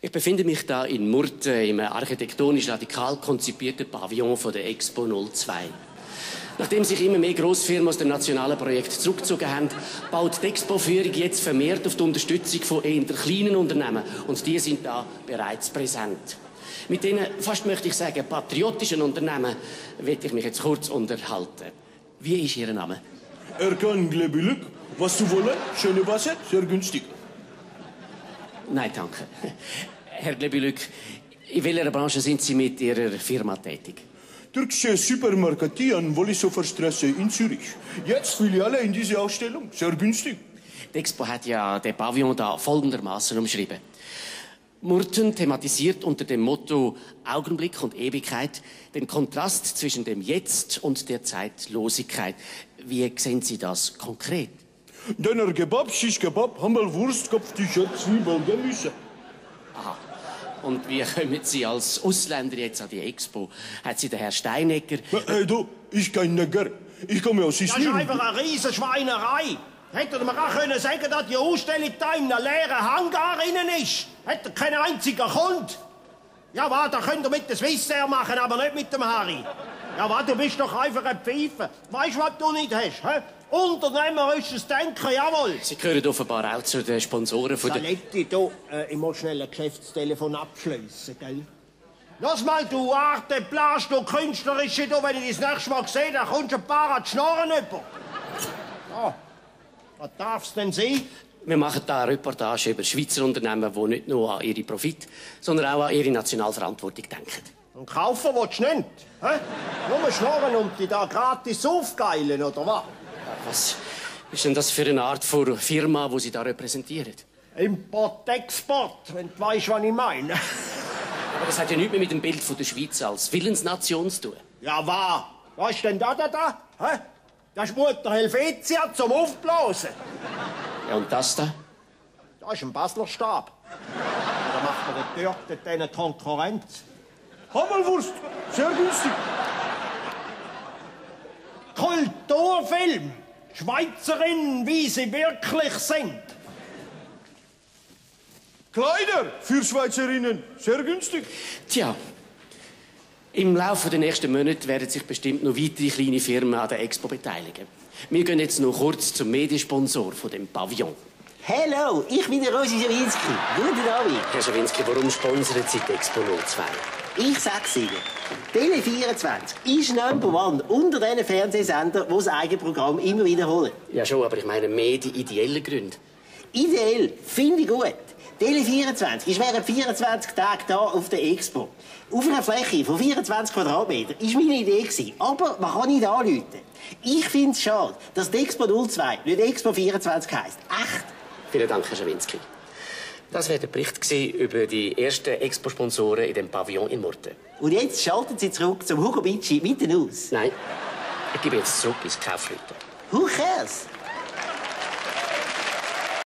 Ich befinde mich da in Murten im architektonisch radikal konzipierten Pavillon von der Expo 02. Nachdem sich immer mehr Grossfirmen aus dem nationalen Projekt zurückgezogen haben, baut die Expo-Führung jetzt vermehrt auf die Unterstützung von eher kleinen Unternehmen. Und die sind da bereits präsent. Mit diesen, fast möchte ich sagen, patriotischen Unternehmen werde ich mich jetzt kurz unterhalten. Wie ist Ihr Name? Erkan Glebilük. Was du wollen? Schöne Wasser, sehr günstig. Nein, danke. Herr Glebilük, in welcher Branche sind Sie mit Ihrer Firma tätig? Türkische Supermarkt an Wollishofer Straße in Zürich. Jetzt Filiale in diese Ausstellung, sehr günstig. Die Expo hat ja den Pavillon da folgendermaßen umschrieben. Murten thematisiert unter dem Motto Augenblick und Ewigkeit den Kontrast zwischen dem Jetzt und der Zeitlosigkeit. Wie sehen Sie das konkret? Döner Kebab, Shish Kebab, Hamburg Wurst, Kopf, T-Shirt, Zwiebeln, Gemüse. Aha. Und wie kommen Sie als Ausländer jetzt an die Expo? Hat Sie der Herr Steinecker... Hey, du, ich kein Neger. Ich komme aus Das ist einfach eine riesen Schweinerei. Hätte man auch können sagen, dass die Ausstellung da in einem leeren Hangar innen ist. Hätte kein einziger Kunde. Ja, warte, da könnt ihr mit dem Swissair machen, aber nicht mit dem Harry. Ja, warte, du bist doch einfach ein Pfeife. Weißt du, was du nicht hast? Hä? Unternehmerisches Denken, jawohl. Sie gehören offenbar auch zu den Sponsoren von der... Saletti, du, äh, ich muss schnell ein Geschäftstelefon abschließen, gell? Lass mal, du Arte, Blast, du Künstlerische, du, wenn ich dich das nächste Mal sehe, dann kommst du ein paar an die Schnorren über. So, was darf's denn sein? Wir machen da eine Reportage über Schweizer Unternehmen, die nicht nur an ihre Profit, sondern auch an ihre Nationalverantwortung denken. Und kaufen willst du nicht? Hä? Nur Schnorren und die da gratis aufgeilen, oder was? Was ist denn das für eine Art von Firma, die Sie da repräsentieren? Import-Export, wenn du weißt, was ich meine. Aber das hat ja nichts mehr mit dem Bild von der Schweiz als Willensnation zu tun. Ja, was? Was ist denn da, da, da? Hä? Das ist Mutter Helvetia zum Aufblasen. Ja, und das da? Das ist ein Basler Stab. Da macht man den Türken denen Konkurrenz. Hammelwurst, sehr günstig. Kulturfilm. Schweizerinnen, wie sie wirklich sind. Kleider für Schweizerinnen, sehr günstig. Tja, im Laufe der nächsten Monate werden sich bestimmt noch weitere kleine Firmen an der Expo beteiligen. Wir gehen jetzt noch kurz zum Mediensponsor von dem Pavillon. Hallo, ich bin der Rosi Schawinski. Guten Abend. Herr Schawinski, warum sponsern Sie die Expo 02? Ich sag's Ihnen. Tele24 ist Number One unter den Fernsehsendern, die das eigene Programm immer wiederholen. Ja schon, aber ich meine mehr die ideellen Gründe. Ideell, finde ich gut. Tele24 ist während 24 Tagen da auf der Expo. Auf einer Fläche von 24 Quadratmetern ist meine Idee gewesen. Aber man kann nicht anrufen. Ich finde es schade, dass die Expo 02 nicht Expo 24 heisst. Echt. Vielen Dank, Herr Schawinski. Das wäre der Bericht über die ersten Expo-Sponsoren in dem Pavillon in Murten. Und jetzt schalten Sie zurück zum Hugo Bitschi mitten aus. Nein, ich gebe jetzt zurück ins Kaufleuten. Who cares?